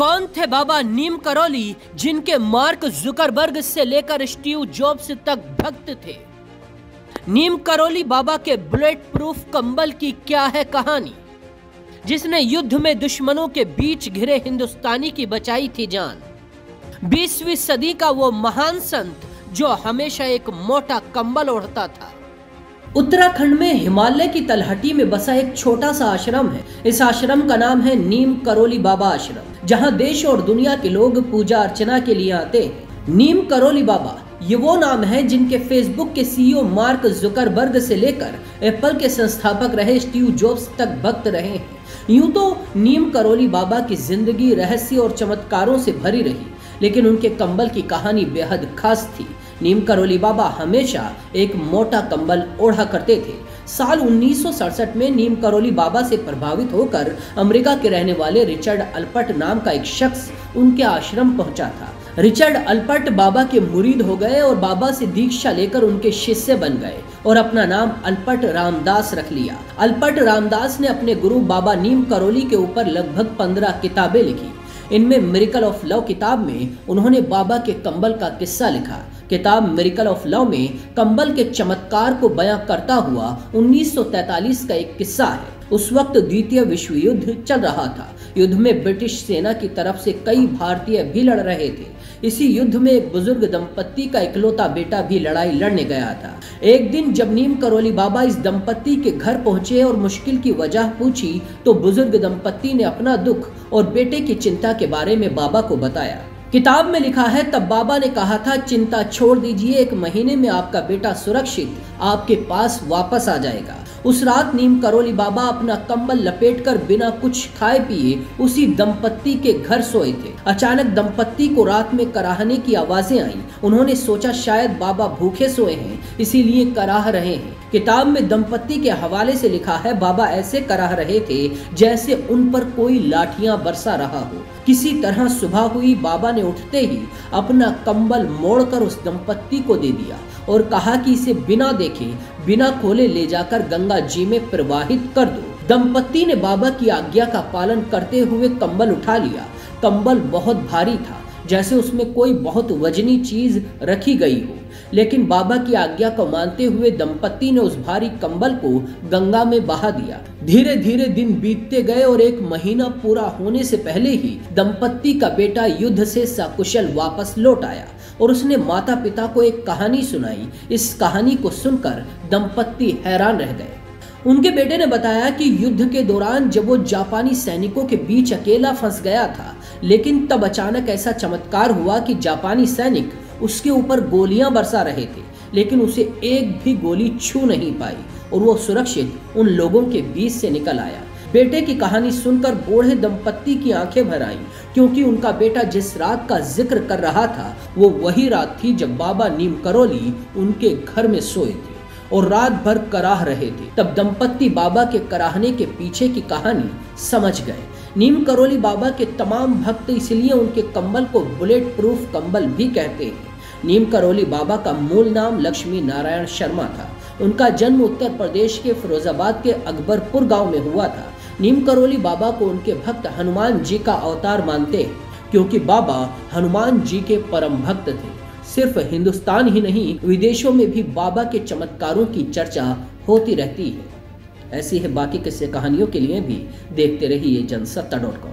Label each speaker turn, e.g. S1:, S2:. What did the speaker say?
S1: कौन थे बाबा नीम करौली, जिनके मार्क जुकरबर्ग से लेकर स्टीव जॉब्स तक भक्त थे? नीम करौली बाबा के बुलेट प्रूफ कंबल की क्या है कहानी? जिसने युद्ध में दुश्मनों के बीच घिरे हिंदुस्तानी की बचाई थी जान। बीसवीं सदी का वो महान संत, जो हमेशा एक मोटा कंबल ओढ़ता था। उत्तराखंड में हिमालय की तलहटी में बसा एक छोटा सा आश्रम है। इस आश्रम का नाम है नीम करोली बाबा आश्रम, जहाँ देश और दुनिया के लोग पूजा अर्चना के लिए आते हैं। नीम करोली बाबा, ये वो नाम है जिनके फेसबुक के सीईओ मार्क जुकरबर्ग से लेकर एप्पल के संस्थापक रहे स्टीव जॉब्स तक भक्त रहे हैं। यूँ तो नीम करोली बाबा की ज़िंदगी रहस्य और चमत्कारों से भरी रही, लेकिन उनके कंबल की कहानी बेहद खास थी। नीम करोली बाबा हमेशा एक मोटा कंबल ओढ़ा करते थे। साल 1967 में नीम करोली बाबा से प्रभावित होकर अमेरिका के रहने वाले रिचर्ड अल्पट नाम का एक शख्स उनके आश्रम पहुँचा था। रिचर्ड अल्पट बाबा के मुरीद हो गए और बाबा से दीक्षा लेकर उनके शिष्य बन गए और अपना नाम अल्पट रामदास रख लिया। अल्पट रामदास ने अपने गुरु बाबा नीम करोली के ऊपर लगभग पंद्रह किताबें लिखी। इनमें मेरिकल ऑफ़ लव किताब में उन्होंने बाबा के कंबल का किस्सा लिखा। किताब मेरिकल ऑफ़ लव में कंबल के चमत्कार को बयां करता हुआ 1943 का एक किस्सा है। उस वक्त द्वितीय विश्व युद्ध चल रहा था। युद्ध में ब्रिटिश सेना की तरफ़ से कई भारतीय भी लड़ रहे थे। इसी युद्ध में एक बुज़ुर्ग दंपत्ति का इकलौता बेटा भी लड़ाई लड़ने गया था। एक दिन जब नीम करोली बाबा इस दंपत्ति के घर पहुँचे और मुश्किल की वजह पूछी तो बुज़ुर्ग दंपत्ति ने अपना दुख और बेटे की चिंता के बारे में बाबा को बताया। किताब में लिखा है, तब बाबा ने कहा था, चिंता छोड़ दीजिए, एक महीने में आपका बेटा सुरक्षित आपके पास वापस आ जाएगा। उस रात नीम करोली बाबा अपना कंबल लपेटकर बिना कुछ खाए पिए उसी दंपत्ति के घर सोए थे। अचानक दंपत्ति को रात में कराहने की आवाज़ें आई। उन्होंने सोचा शायद बाबा भूखे सोए हैं, इसीलिए कराह रहे हैं। किताब में दंपत्ति के हवाले से लिखा है, बाबा ऐसे कराह रहे थे जैसे उन पर कोई लाठियाँ बरसा रहा हो। किसी तरह सुबह हुई, बाबा ने उठते ही अपना कंबल मोड़कर उस दंपत्ति को दे दिया और कहा कि इसे बिना देखे, बिना खोले ले जाकर गंगा जी में प्रवाहित कर दो। दंपत्ति ने बाबा की आज्ञा का पालन करते हुए कंबल उठा लिया। कंबल बहुत भारी था जैसे उसमें कोई बहुत वजनी चीज़ रखी गई हो। लेकिन बाबा की आज्ञा को मानते हुए दंपत्ति ने उस भारी कंबल को गंगा में बहा दिया। धीरे धीरे दिन बीतते गए और एक महीना पूरा होने से पहले ही दंपत्ति का बेटा युद्ध से सकुशल वापस लौट आया और उसने माता पिता को एक कहानी सुनाई। इस कहानी को सुनकर दंपत्ति हैरान रह गए। उनके बेटे ने बताया कि युद्ध के दौरान जब वो जापानी सैनिकों के बीच अकेला फंस गया था, लेकिन तब अचानक ऐसा चमत्कार हुआ कि जापानी सैनिक उसके ऊपर गोलियाँ बरसा रहे थे, लेकिन उसे एक भी गोली छू नहीं पाई और वो सुरक्षित उन लोगों के बीच से निकल आया। बेटे की कहानी सुनकर बूढ़े दंपत्ति की आँखें भर आईं, क्योंकि उनका बेटा जिस रात का ज़िक्र कर रहा था, वो वही रात थी जब बाबा नीम करोली उनके घर में सोए थे। और रात भर कराह रहे थे। तब दंपत्ति बाबा के कराहने के पीछे की कहानी समझ गए। नीम करोली बाबा के तमाम भक्त इसलिए उनके कंबल को बुलेट प्रूफ कंबल भी कहते हैं। नीम करोली बाबा का मूल नाम लक्ष्मी नारायण शर्मा था। उनका जन्म उत्तर प्रदेश के फिरोजाबाद के अकबरपुर गाँव में हुआ था। नीम करोली बाबा को उनके भक्त हनुमान जी का अवतार मानते हैं, क्योंकि बाबा हनुमान जी के परम भक्त थे। सिर्फ़ हिंदुस्तान ही नहीं, विदेशों में भी बाबा के चमत्कारों की चर्चा होती रहती है। ऐसी है बाकी किस्से कहानियों के लिए भी देखते रहिए जनसत्ता डॉट कॉम।